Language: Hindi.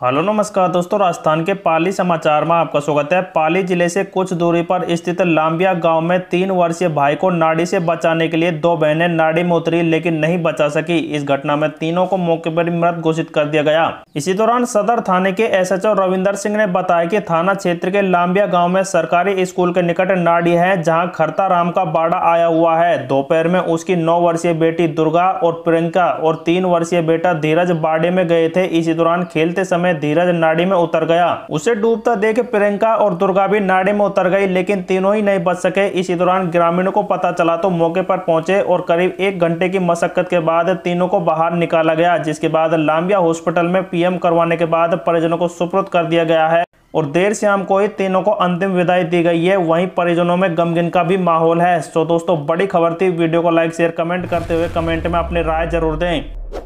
हेलो नमस्कार दोस्तों, राजस्थान के पाली समाचार में आपका स्वागत है। पाली ज़िले से कुछ दूरी पर स्थित लांबिया गाँव में तीन वर्षीय भाई को नाड़ी से बचाने के लिए दो बहनें नाड़ी में उतरी, लेकिन नहीं बचा सकी। इस घटना में तीनों को मौके पर मृत घोषित कर दिया गया। इसी दौरान सदर थाने के एसएचओ रविंदर सिंह ने बताया की थाना क्षेत्र के लांबिया गाँव में सरकारी स्कूल के निकट नाड़ी है, जहाँ खरता राम का बाड़ा आया हुआ है। दोपहर में उसकी नौ वर्षीय बेटी दुर्गा और प्रियंका और तीन वर्षीय बेटा धीरज बाड़े में गए थे। इसी दौरान खेलते समय में धीरज नाड़ी में उतर गया। उसे डूबता देख प्रियंका और दुर्गा भी नाड़ी में उतर गई, लेकिन तीनों ही नहीं बच सके। इसी दौरान ग्रामीणों को पता चला तो मौके पर पहुँचे और करीब एक घंटे की मशक्कत के बाद तीनों को बाहर निकाला गया, जिसके बाद लांबिया हॉस्पिटल में पीएम करवाने के बाद परिजनों को सुपुर्द कर दिया गया है और देर शाम को ही तीनों को अंतिम विदाई दी गई है। वहीं परिजनों में गमगिन का भी माहौल है। तो दोस्तों, बड़ी खबर थी। वीडियो को लाइक, शेयर, कमेंट करते हुए कमेंट में अपनी राय ज़रूर दें।